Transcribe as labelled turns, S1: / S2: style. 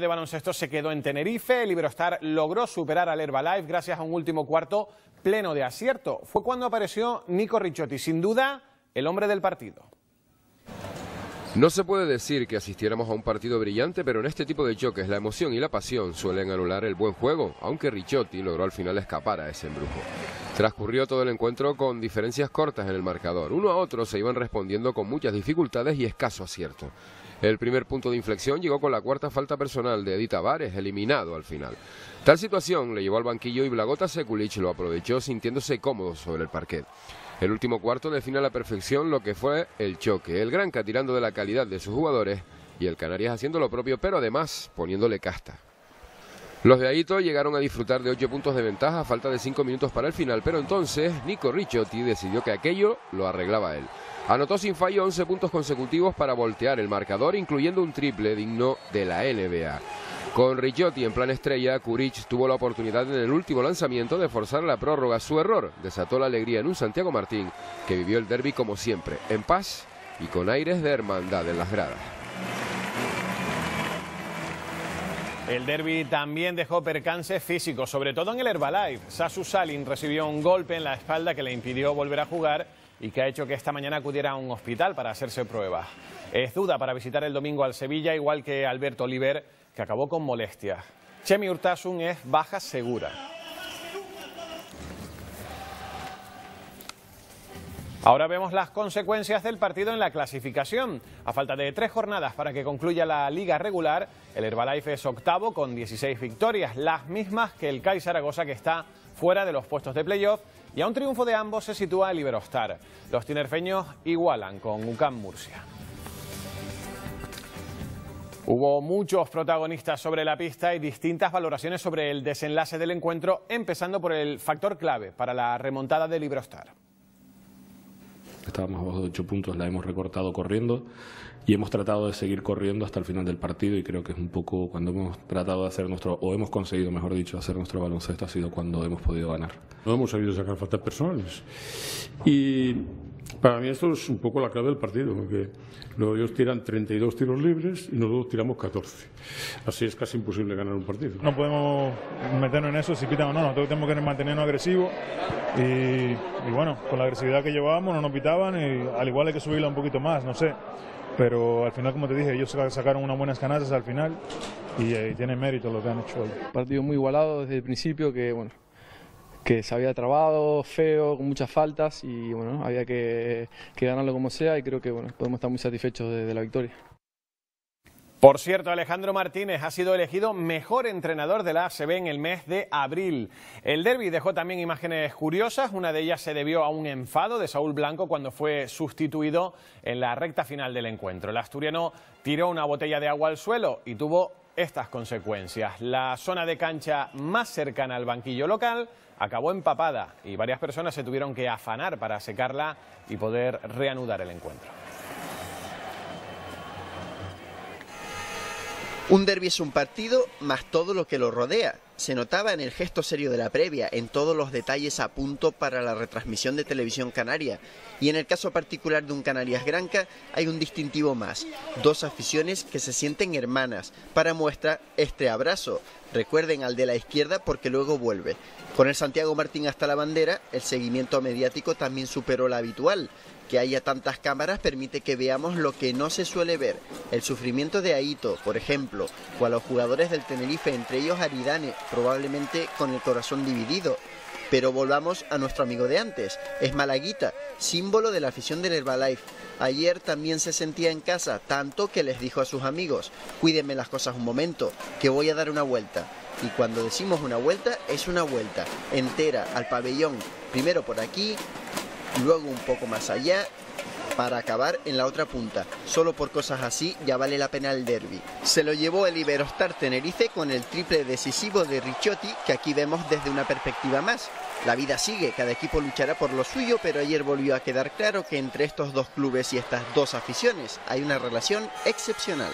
S1: de baloncesto se quedó en Tenerife. El logró superar al Herbalife gracias a un último cuarto pleno de acierto. Fue cuando apareció Nico Ricciotti, sin duda el hombre del partido.
S2: No se puede decir que asistiéramos a un partido brillante, pero en este tipo de choques la emoción y la pasión suelen anular el buen juego, aunque Ricciotti logró al final escapar a ese embrujo. Transcurrió todo el encuentro con diferencias cortas en el marcador. Uno a otro se iban respondiendo con muchas dificultades y escaso acierto. El primer punto de inflexión llegó con la cuarta falta personal de Edith Tavares, eliminado al final. Tal situación le llevó al banquillo y Blagota Sekulic lo aprovechó sintiéndose cómodo sobre el parquet. El último cuarto define a la perfección lo que fue el choque. El Granca tirando de la calidad de sus jugadores y el Canarias haciendo lo propio, pero además poniéndole casta. Los de Aito llegaron a disfrutar de 8 puntos de ventaja a falta de 5 minutos para el final, pero entonces Nico Ricciotti decidió que aquello lo arreglaba él. Anotó sin fallo 11 puntos consecutivos para voltear el marcador, incluyendo un triple digno de la NBA. Con Ricciotti en plan estrella, Kuric tuvo la oportunidad en el último lanzamiento de forzar la prórroga. Su error desató la alegría en un Santiago Martín que vivió el derby como siempre, en paz y con aires de hermandad en las gradas.
S1: El derby también dejó percances físicos, sobre todo en el Herbalife. Sasu Salin recibió un golpe en la espalda que le impidió volver a jugar y que ha hecho que esta mañana acudiera a un hospital para hacerse pruebas. Es duda para visitar el domingo al Sevilla, igual que Alberto Oliver, que acabó con molestias. Chemi Urtasun es baja segura. Ahora vemos las consecuencias del partido en la clasificación. A falta de tres jornadas para que concluya la liga regular, el Herbalife es octavo con 16 victorias, las mismas que el CAI Zaragoza que está fuera de los puestos de playoff y a un triunfo de ambos se sitúa el Iberostar. Los tinerfeños igualan con UCAM Murcia. Hubo muchos protagonistas sobre la pista y distintas valoraciones sobre el desenlace del encuentro, empezando por el factor clave para la remontada del Iberostar
S3: estábamos abajo de 8 puntos, la hemos recortado corriendo y hemos tratado de seguir corriendo hasta el final del partido y creo que es un poco cuando hemos tratado de hacer nuestro, o hemos conseguido, mejor dicho, hacer nuestro baloncesto ha sido cuando hemos podido ganar.
S4: No hemos sabido sacar faltas personales. Y para mí esto es un poco la clave del partido, porque ellos tiran 32 tiros libres y nosotros tiramos 14. Así es casi imposible ganar un partido.
S5: No podemos meternos en eso si pitan o no, nosotros tenemos que mantenernos agresivos y, bueno, con la agresividad que llevábamos no nos pitaban y al igual hay que subirla un poquito más, no sé. Pero al final, como te dije, ellos sacaron unas buenas canastas al final y, eh, tienen mérito lo que han hecho hoy.
S6: Partido muy igualado desde el principio que, bueno, que se había trabado, feo, con muchas faltas y bueno, había que, ganarlo como sea y creo que bueno, podemos estar muy satisfechos de, la victoria.
S1: Por cierto, Alejandro Martínez ha sido elegido mejor entrenador de la ACB en el mes de abril. El derby dejó también imágenes curiosas. Una de ellas se debió a un enfado de Saúl Blanco cuando fue sustituido en la recta final del encuentro. El asturiano tiró una botella de agua al suelo y tuvo estas consecuencias. La zona de cancha más cercana al banquillo local acabó empapada y varias personas se tuvieron que afanar para secarla y poder reanudar el encuentro.
S7: Un derby es un partido más todo lo que lo rodea. Se notaba en el gesto serio de la previa, en todos los detalles a punto para la retransmisión de televisión canaria. Y en el caso particular de un Canarias Granca hay un distintivo más, dos aficiones que se sienten hermanas. Para muestra, este abrazo. Recuerden al de la izquierda porque luego vuelve. Con el Santiago Martín hasta la bandera, el seguimiento mediático también superó la habitual. Que haya tantas cámaras permite que veamos lo que no se suele ver, el sufrimiento de Aito, por ejemplo, o a los jugadores del Tenerife, entre ellos Aridane, probablemente con el corazón dividido. Pero volvamos a nuestro amigo de antes, es Malaguita, símbolo de la afición del Herbalife. Ayer también se sentía en casa, tanto que les dijo a sus amigos, cuídenme las cosas un momento, que voy a dar una vuelta. Y cuando decimos una vuelta, es una vuelta entera al pabellón, primero por aquí, luego un poco más allá para acabar en la otra punta. Solo por cosas así ya vale la pena el derby. Se lo llevó el Iberostar Tenerife con el triple decisivo de Ricciotti que aquí vemos desde una perspectiva más. La vida sigue, cada equipo luchará por lo suyo, pero ayer volvió a quedar claro que entre estos dos clubes y estas dos aficiones hay una relación excepcional.